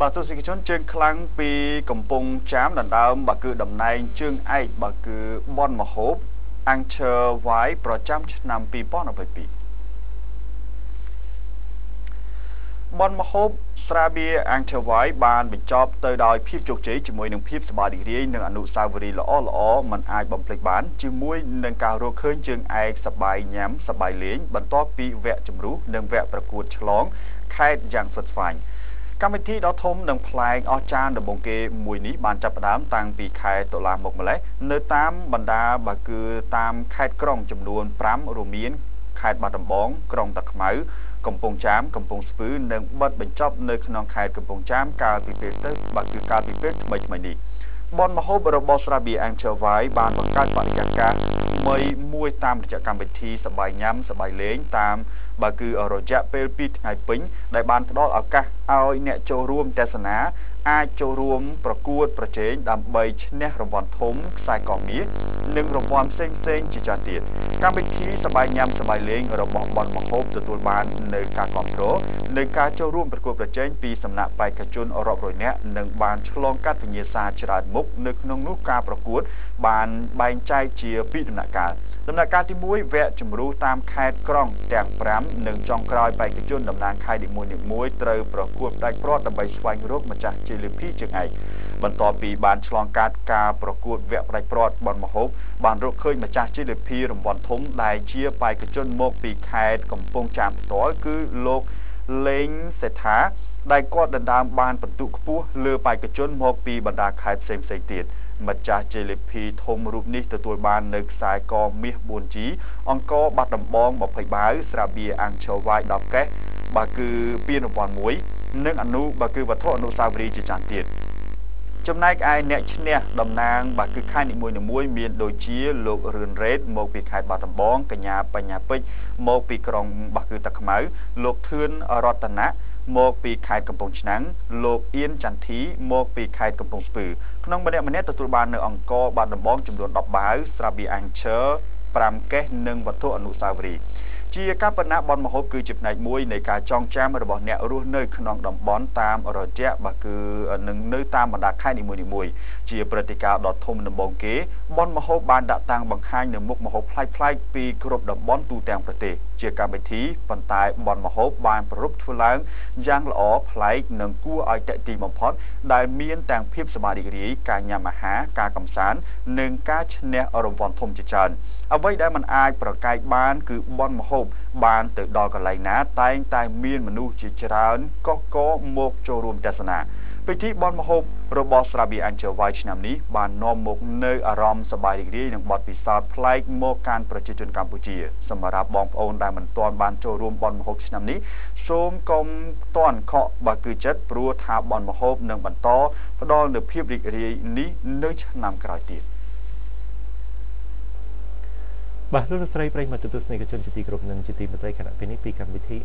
បាទទស្សនិកជនជើងខ្លាំងពីកំពង់ចាមដណ្ដើមបាទគឺតំណែងជើងឯកបាទគឺបនមហូប Anchor Y ប្រចាំឆ្នាំ2022បនមហូបស្រាបៀរ Anchor Y បានបញ្ចប់ទៅដោយភាពជោគជ័យជាមួយនឹងភាពសប្បាយរីករាយនិងអនុស្សាវរីយ៍ល្អល្អមិនអាចបំភ្លេចបានជាមួយនឹងការរកឃើញជើងឯកសប្បាយញ៉ាំសប្បាយលេងបន្ទាប់ពីវគ្គជំរុះនិងវគ្គប្រកួតឆ្លងខេត្តយ៉ាងស្វិតស្វាញ កម្មវិធីដ៏ធំនិងប្លែកអស្ចារ្យដំបូងគេមួយនេះបានចាប់ផ្ដើមតាំងពីខែតុលាមកម្លេះនៅតាមបណ្ដាបើគឺតាមខេត្តក្រុងចំនួន5រួមមានខេត្តបាត់ដំបង ក្រុងតាខ្មៅកំពង់ចាមកំពង់ស្ពឺនិងបិទបញ្ចប់នៅក្នុងខេត្តកំពង់ចាមកាលពីពេលទៅបើគឺកាលពីពេលថ្មីថ្មីនេះបនមហូបរបស់ស្រាបៀអែងឆើវ៉ៃបានបង្កើតបរិយាកាសថ្មី មួយតាមរយៈកម្មវិធីសបាយញ៉ាំសបាយលេងតាមបើគឺរយៈពេល2ថ្ងៃពេញដែលបានផ្ដល់ឱកាសឲ្យអ្នកចូលរួមទស្សនា អាចចូលរួមប្រកួតប្រជែងដើម្បីឈ្នះរង្វាន់ធំ ខ្សែកមាសនិងរង្វាន់ផ្សេងផ្សេងជាច្រើនទៀតកម្មវិធីសបាយញ៉ាំសបាយលេងរបស់បនមហូបទទួលបាននៅការគ្រប់គ្រងនៃការចូលរួមប្រកួតប្រជែងពីសំណាក់បេក្ខជនរាប់រយនាក់និងបានឆ្លងកាត់វិញ្ញាសាច្រើនមុខនៅក្នុងនោះការប្រកួត បានបែងចែកជាពីរដំណាក់កាលដំណាក់កាលទី1វគ្គជម្រុះតាមខេត្តក្រុងទាំង5និងចុងក្រោយបេក្ខជនតំណាងខេត្តនីមួយៗត្រូវប្រកួតផ្ដាច់ព្រាត់ដើម្បីស្វែងរកម្ចាស់ជាលីភីជើងឯកបន្ទាប់ពីបានឆ្លងកាត់ការប្រកួតវគ្គផ្ដាច់ព្រាត់បនមហូបបានរកឃើញម្ចាស់ជាលីភីរង្វាន់ធំដែលជាបេក្ខជនមកពីខេត្តកំពង់ចាមផ្ទាល់គឺលោកលេងសេដ្ឋាដែលគាត់ដណ្ដើមបានពិន្ទុខ្ពស់លើបេក្ខជនមកពីបណ្ដាខេត្តផ្សេងៗទៀតម្ចាស់ជេលីភីធំរូបនេះទទួលបាននៅខ្សែកមាស 4G អង្គរបាត់ដំបង20បាវស្រាបៀរអាំងឆូវ៉ាយ10កេសបើគឺពានរង្វាន់មួយ និងអនុបើគឺវត្ថុអនុស្សាវរីយ៍ជាច្រើនទៀតចំណែកឯអ្នកឈ្នះតំណាងបាទគឺខេត្តនីមួយៗមានដូចជាលោករឿនរ៉េតមកពីខេត្តបាត់ដំបងកញ្ញាបញ្ញាពេជ្រមកពីក្រុងបាទគឺតាខ្មៅលោកធឿនរតនៈមកពីខេត្តកំពង់ឆ្នាំងលោកអៀនចន្ទធីមកពីខេត្តកំពង់ស្ពឺក្នុងម្នាក់ម្នាក់ទទួលបាននៅអង្គរបាត់ដំបងចំនួន10បាវស្រាបៀរអាំងឈើ5កេសនិងវត្ថុអនុស្សាវរីយ៍ ជាការបណ្ណាបនមហូបគឺជាផ្នែកមួយនៃការចងចាំរបស់អ្នករស់នៅក្នុងតំបន់តាមរយៈបាទគឺនឹងនៅតាមបណ្ដាខេត្តនីមួយៗជាព្រឹត្តិការណ៍ដ៏ធំដំបូងគេបនមហូបបានដាក់តាំងបង្ហាញនៅមុខមហូបប្លែកៗពីគ្រប់តំបន់ទូទាំងប្រទេសជាកម្មវិធីប៉ុន្តែបនមហូបបានប្រពធ្វើឡើងយ៉ាងល្អប្លែកនិងគួរឲ្យទាក់ទាញបំផុតដែលមានទាំងភាពសប្បាយរីករាយការញ៉ាំអាហារការកំសាន្តនិងការឈ្នះរង្វាន់ធំជាច្រើនអ្វីដែលมันអាចប្រកែកបានគឺបនមហូបបានទៅដល់កន្លែងណា តែងតែមានមនុស្សជាច្រើនកកកមកចូលរួមទស្សនាពិធីបន់មហូបរបស់ស្រាបៀរអានជើវ៉ៃឆ្នាំនេះបាននាំមកនៅអារម្មណ៍សប្បាយរីករាយនិងបទពិសោធន៍ប្លែកមកកាន់ប្រជាជនកម្ពុជាសម្រាប់បងប្អូនដែលមិនទាន់បានចូលរួមបន់មហូបឆ្នាំនេះសូមកុំទាន់ខកបើគឺចិត្តព្រោះថាបន់មហូបនឹងបន្តផ្ដល់នូវភាពរីករាយនេះនៅឆ្នាំក្រោយទៀត បាទលោកស្រីប្រិយមិត្តទស្សនិកជនជាទីគោរពនិងជាទីមេត្រីគណៈពេលនេះពីកម្មវិធី